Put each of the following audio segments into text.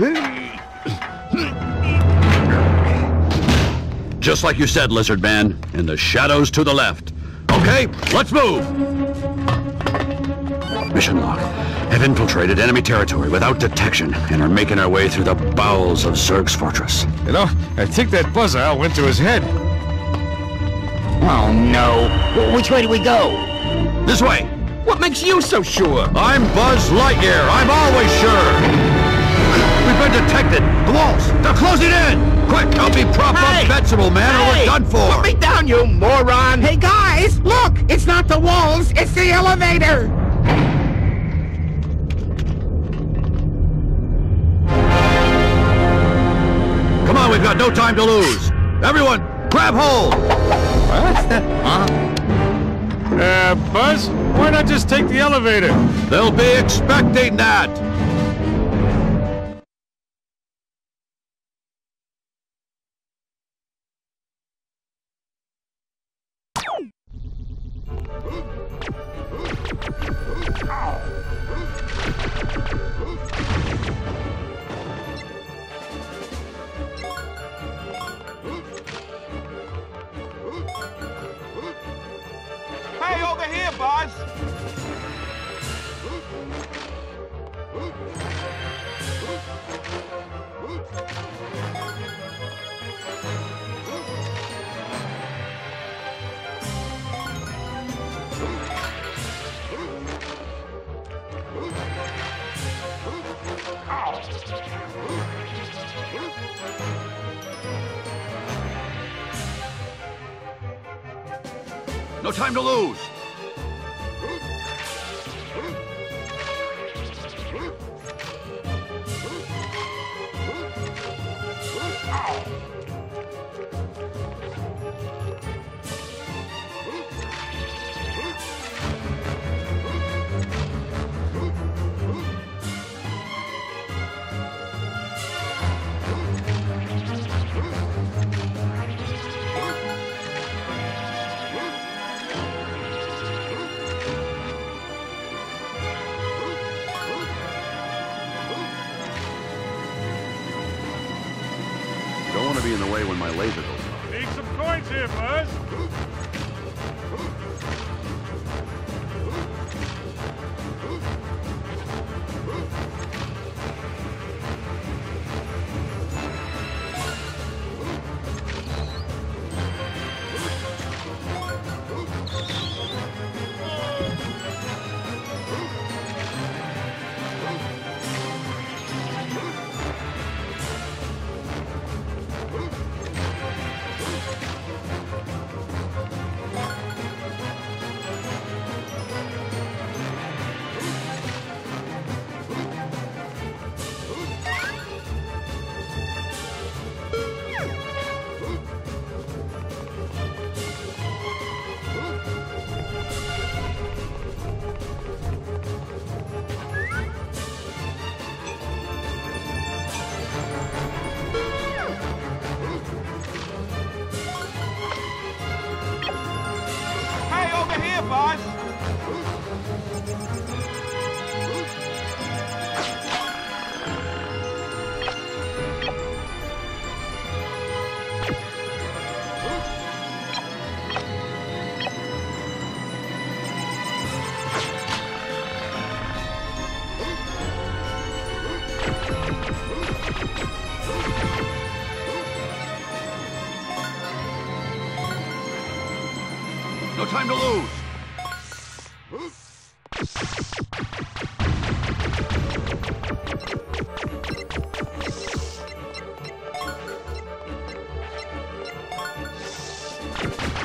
Just like you said, Lizard Man, in the shadows to the left. Okay, let's move! Mission log. Have infiltrated enemy territory without detection and are making our way through the bowels of Zurg's fortress. You know, I think that buzzsaw went to his head. Oh no. W- Which way do we go? This way! What makes you so sure? I'm Buzz Lightyear. I'm always sure. We've been detected. The walls. They're closing in. Quick, help me prop Hey! up Vegetable Man or Hey! we're done for. Put me down, you moron! Hey guys, look! It's not the walls, it's the elevator! Come on, we've got no time to lose. Everyone, grab hold. What? Uh, Buzz, why not just take the elevator? They'll be expecting that. Over here, Buzz! No time to lose. Coins you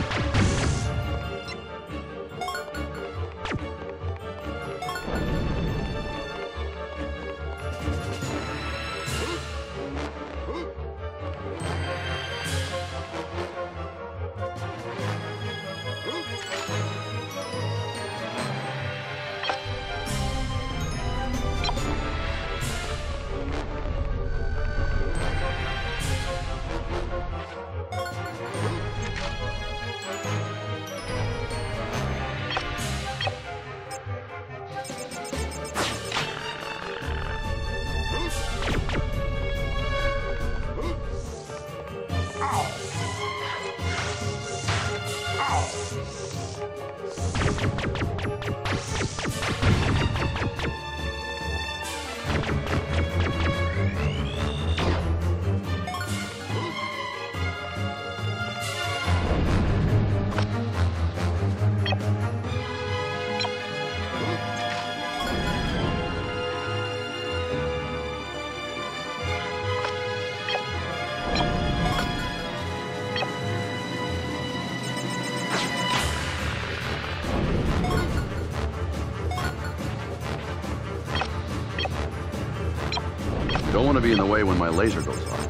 Don't want to be in the way when my laser goes off.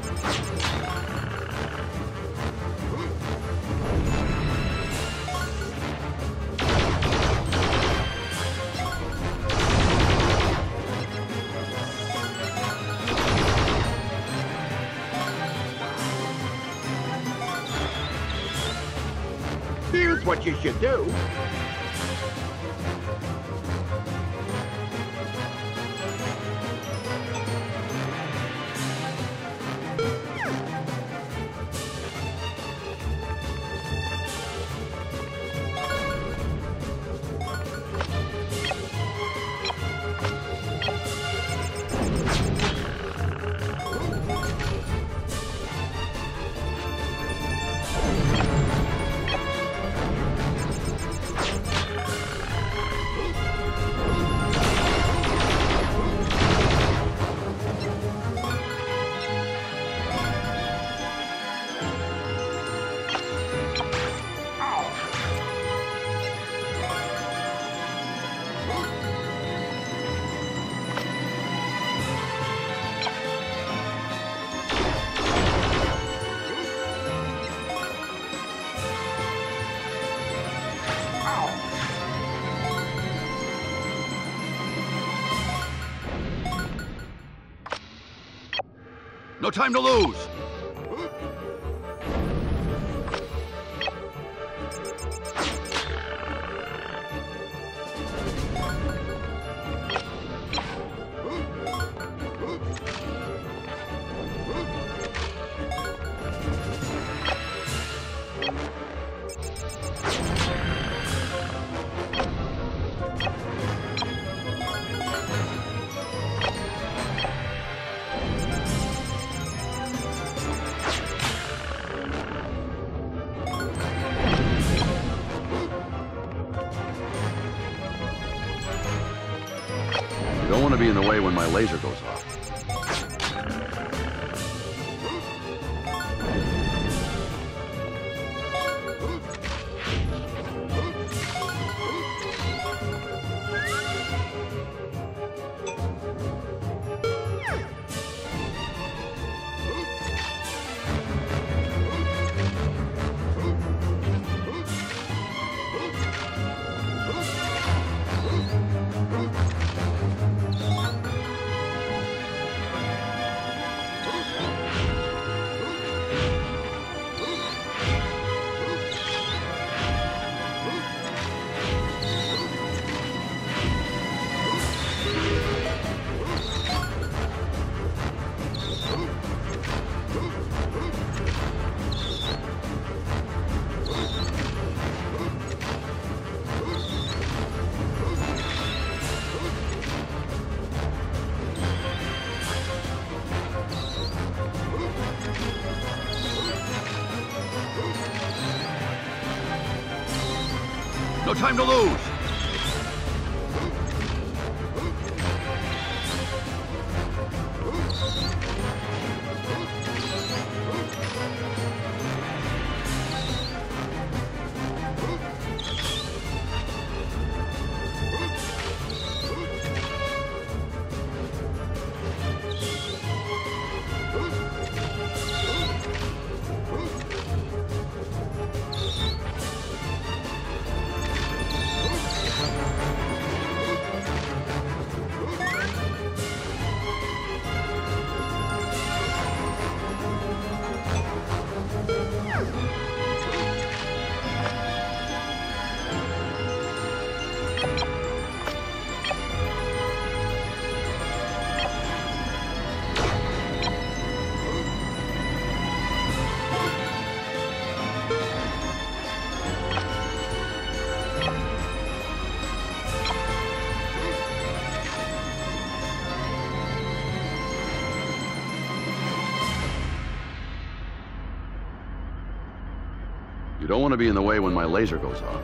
Here's what you should do. No time to lose! Time to lose! Don't want to be in the way when my laser goes off.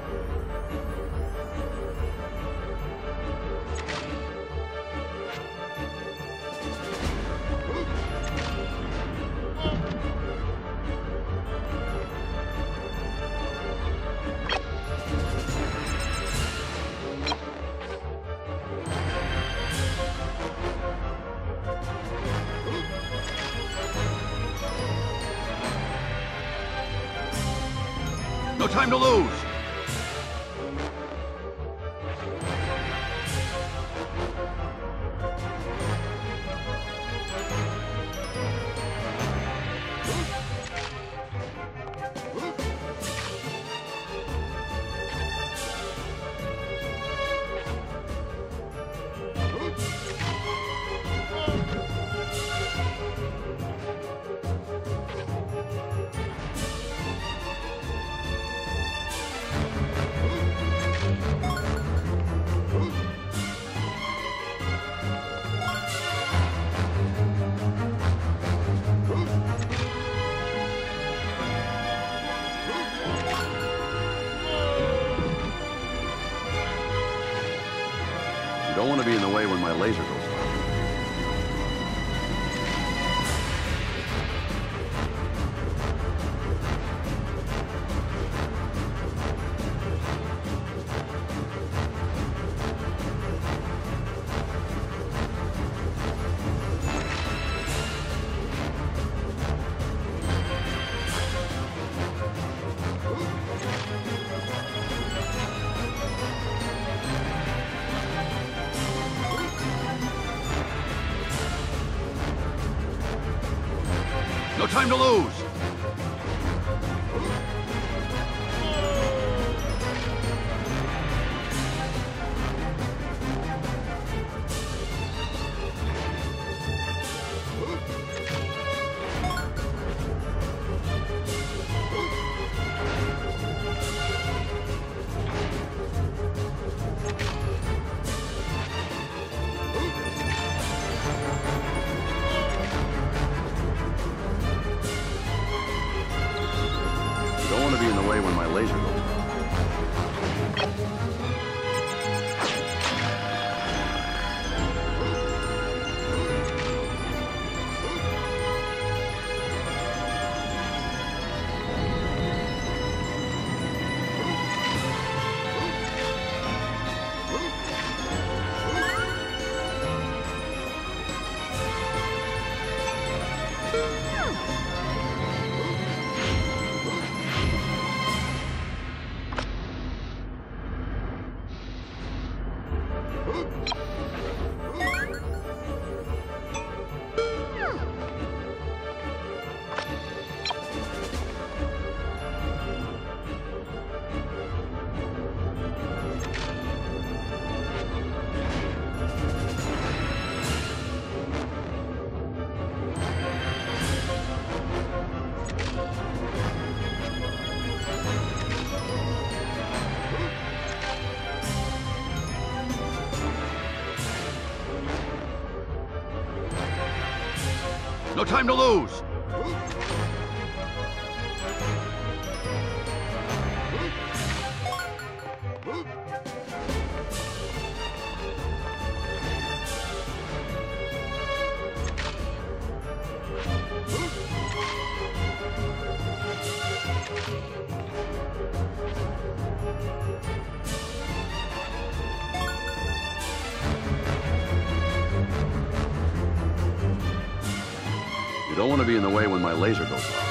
Don't want to be in the way when my laser goes time to lose! Don't want to be in the way when my laser goes off.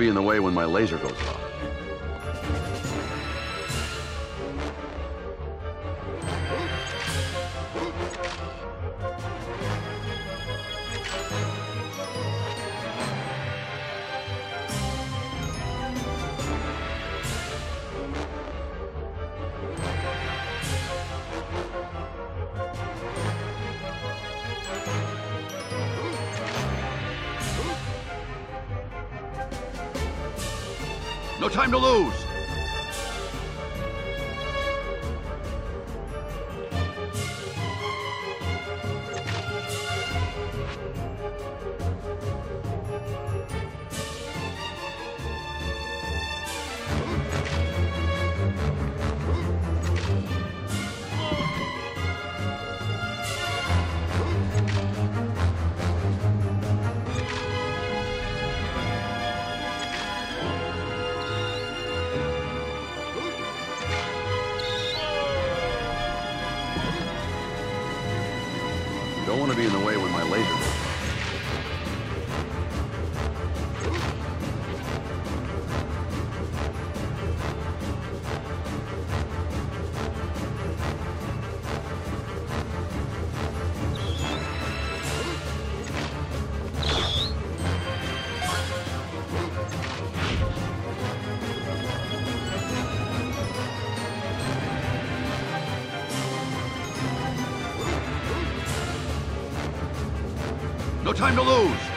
Be in the way when my laser No time to lose. No time to lose.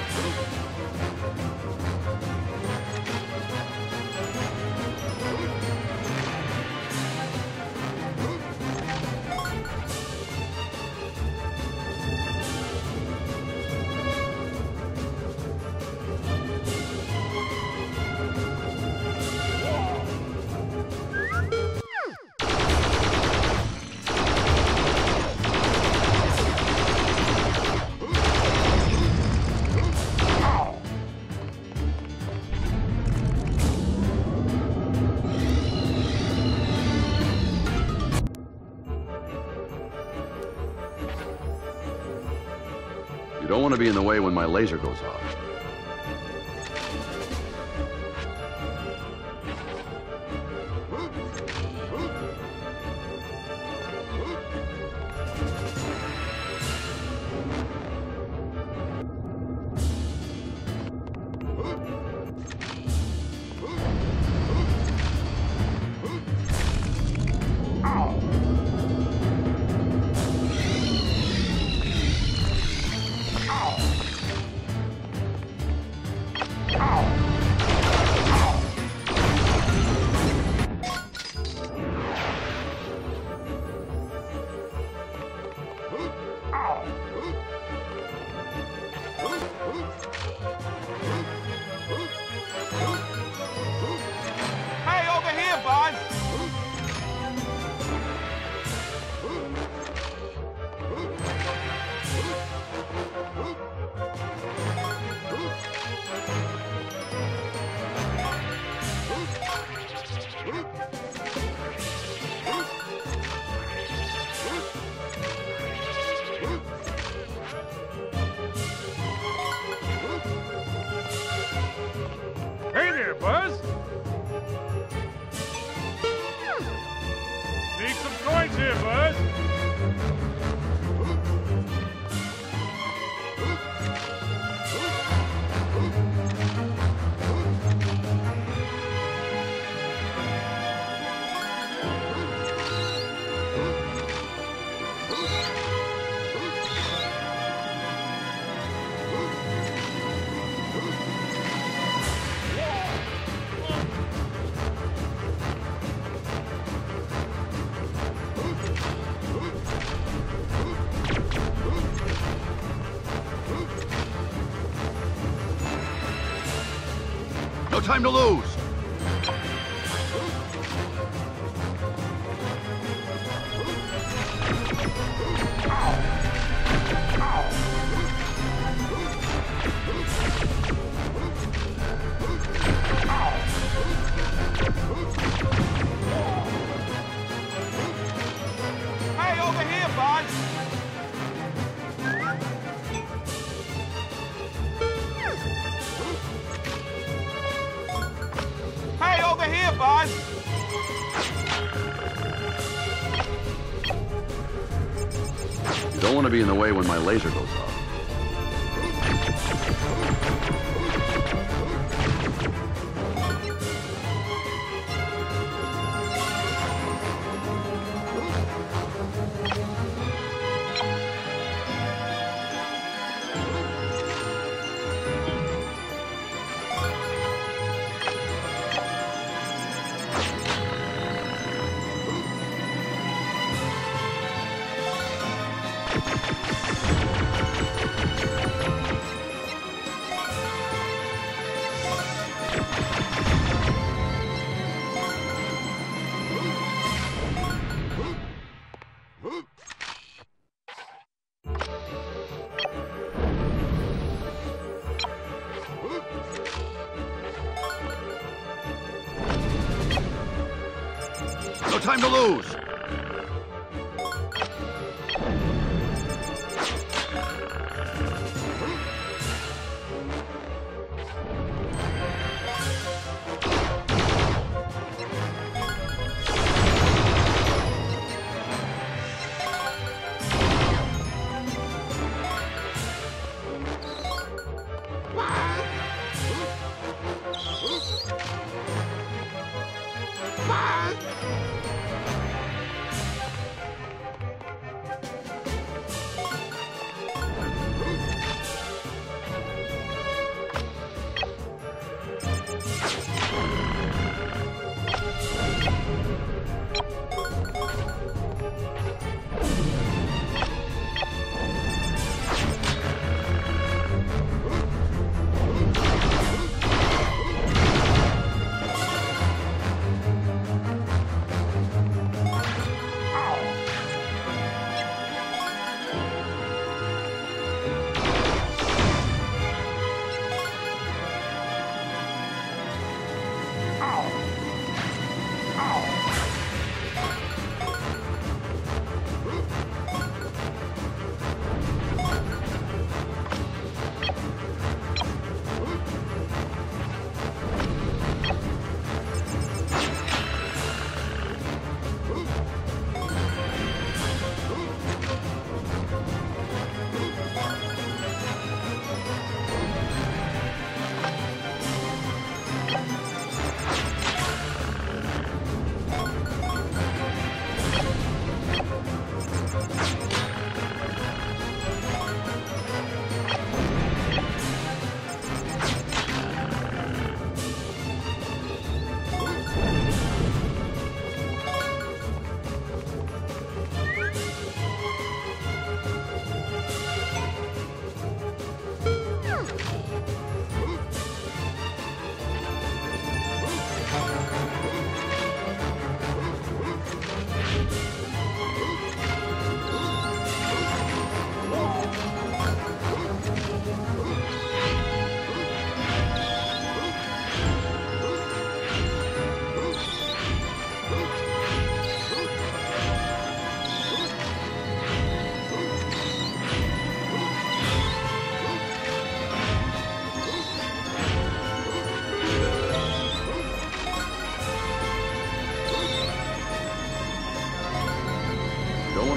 When my laser goes off. Time to lose. Over here, don't want to be in the way when my laser goes off. Time to lose.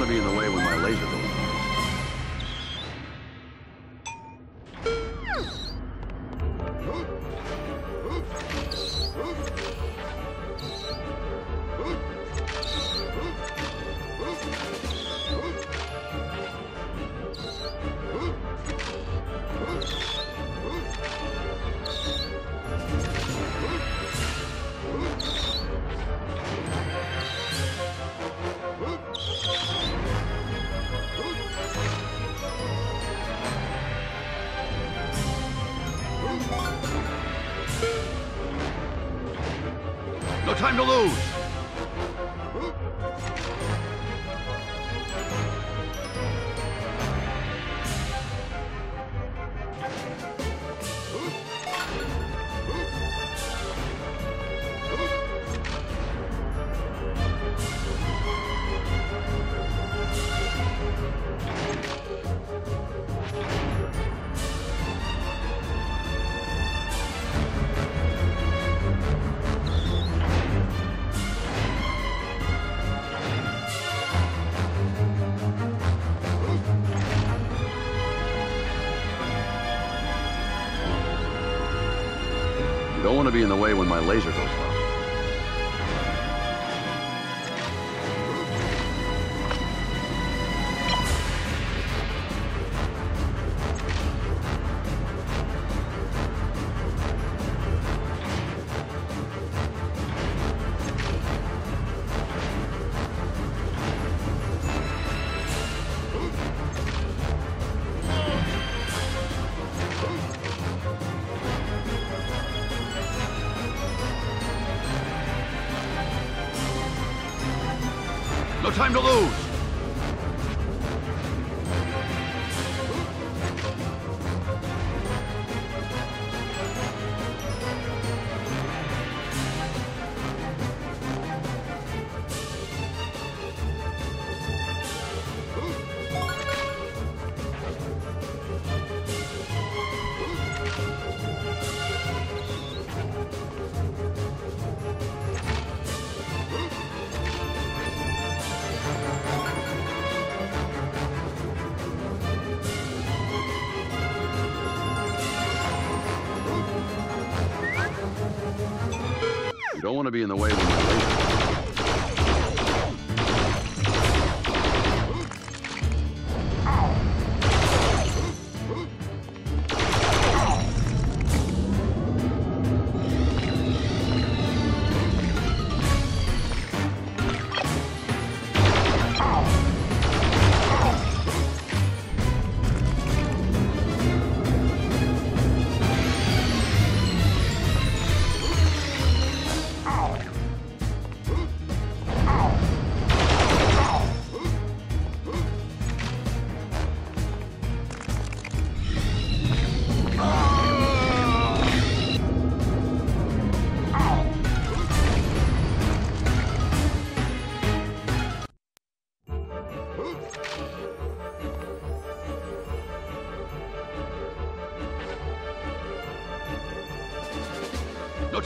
To be in the way when my laser be in the way when my laser goes off.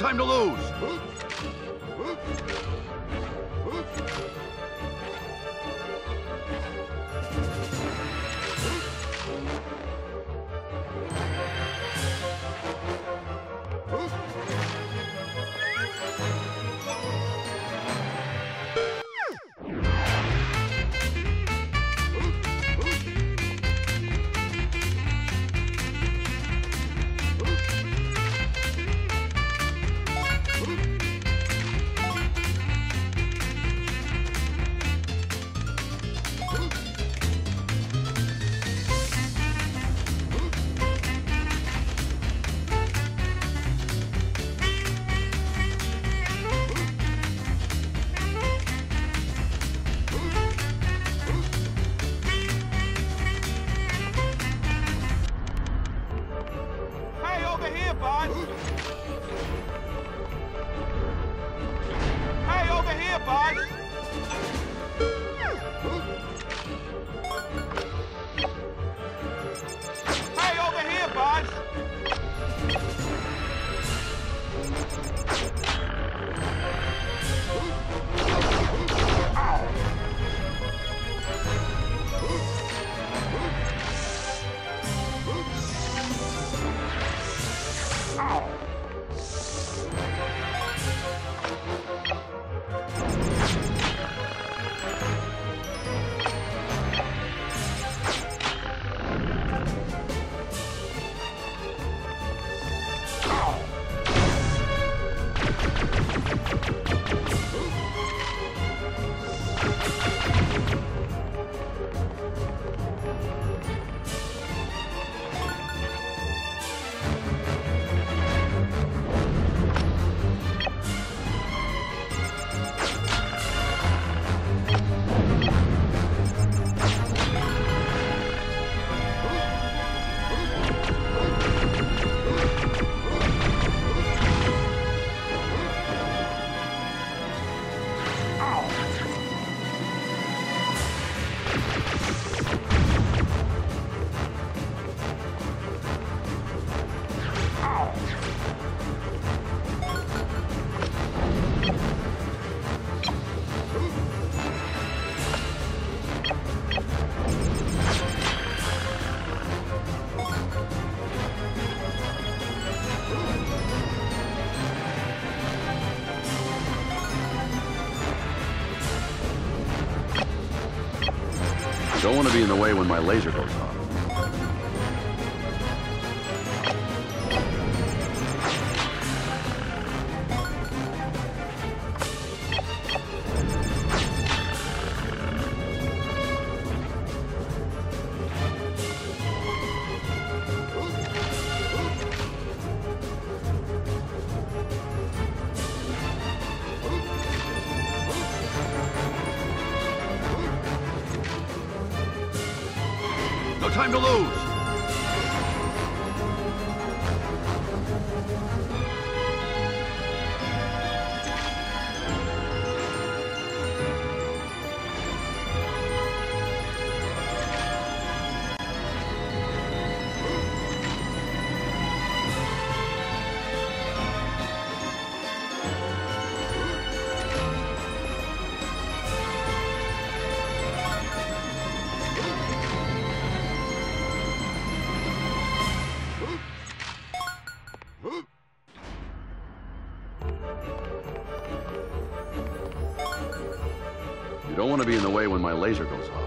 time to lose. in the way when my laser don't want to be in the way when my laser goes off.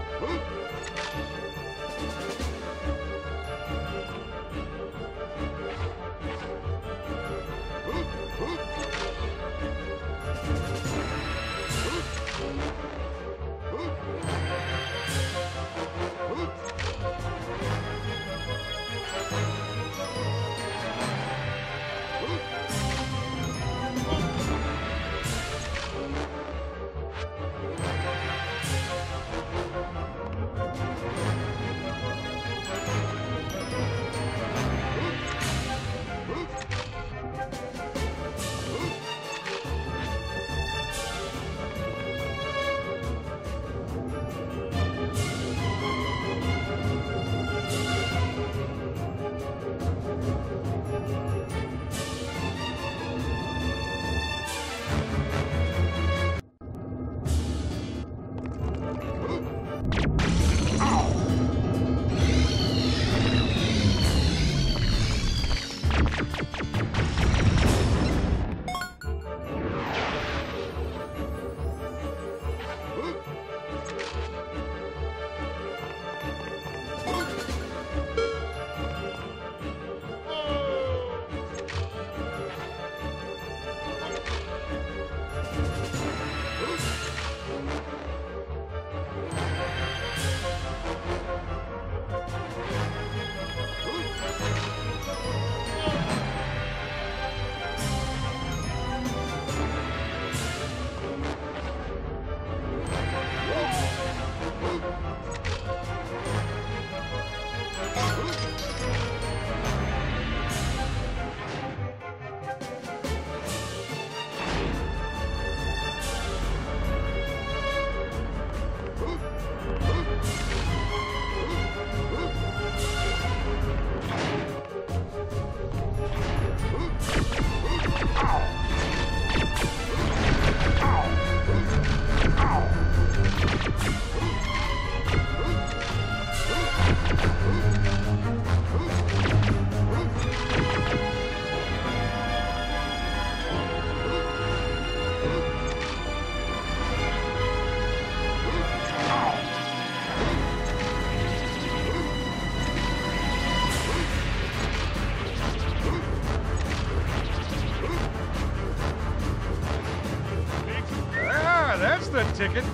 Ticket.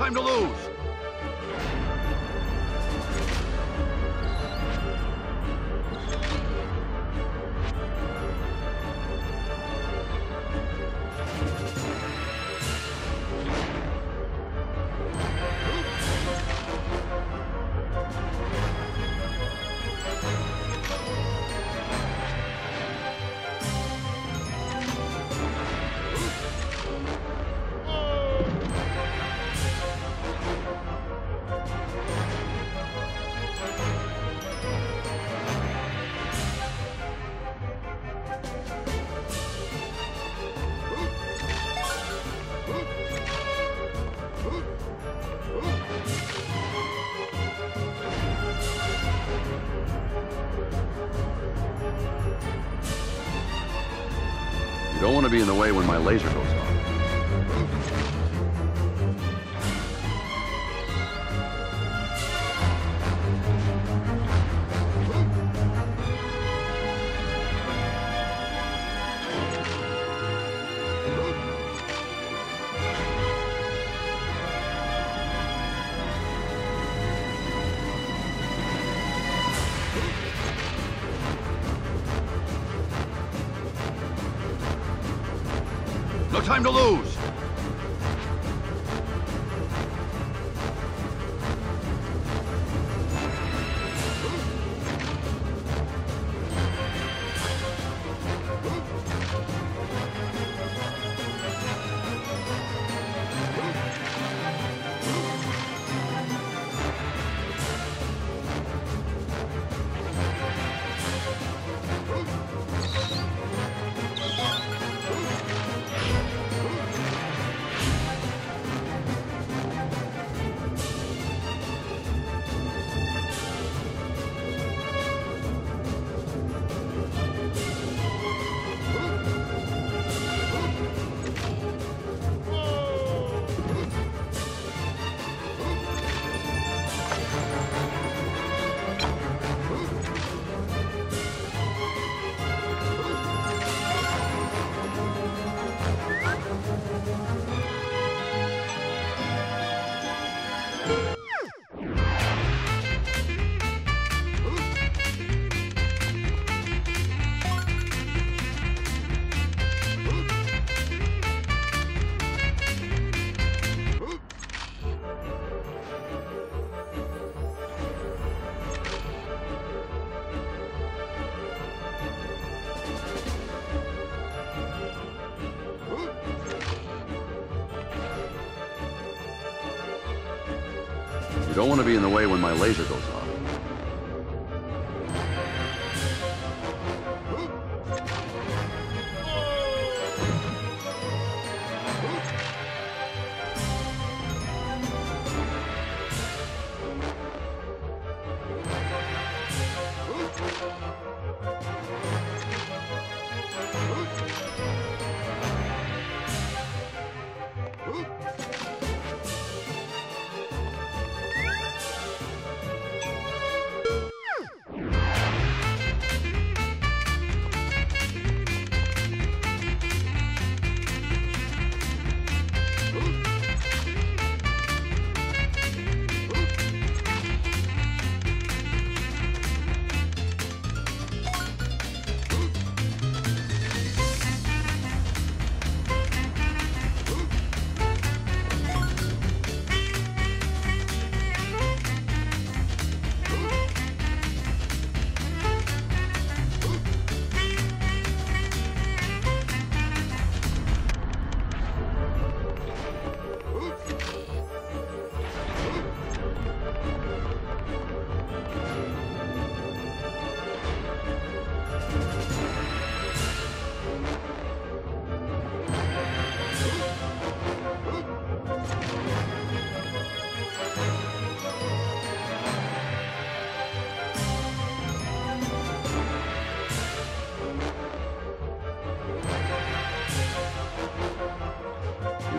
Time to lose. Don't want to be in the way when my laser goes off. Don't want to be in the way when my laser goes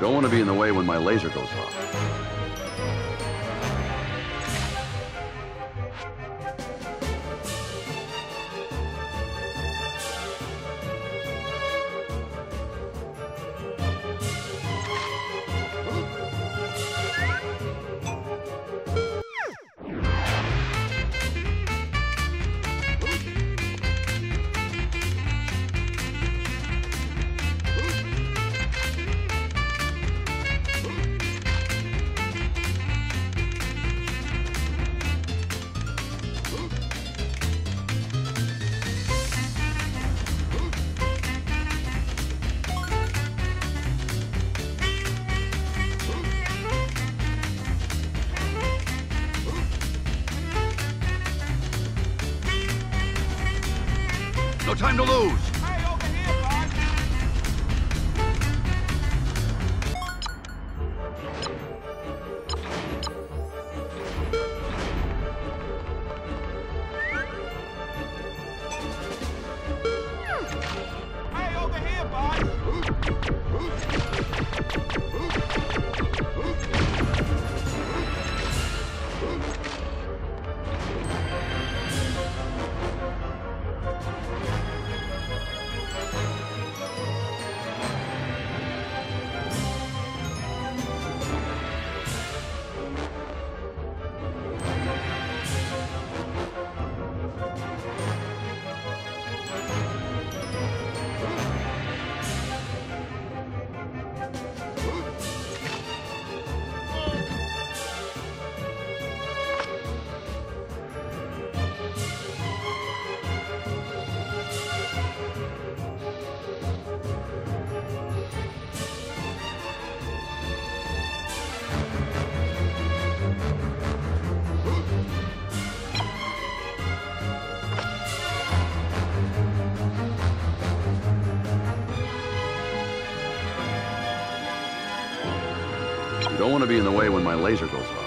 don't want to be in the way when my laser goes time to lose. Don't want to be in the way when my laser goes off.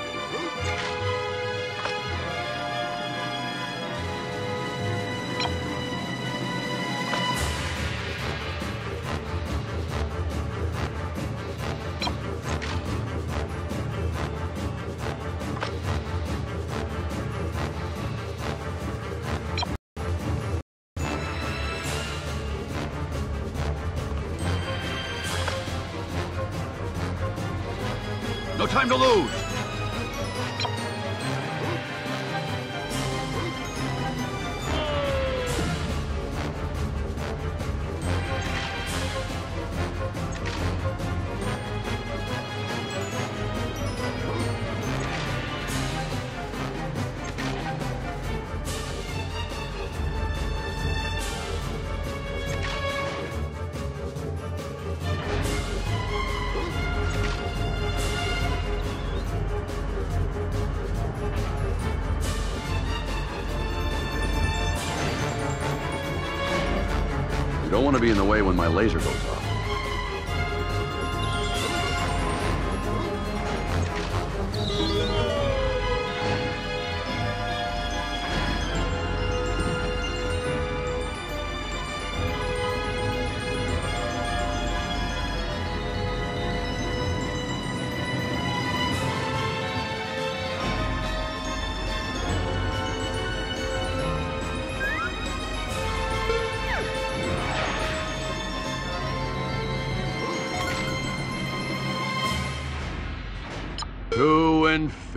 Don't want to be in the way when my laser goes off.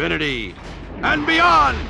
Infinity and beyond!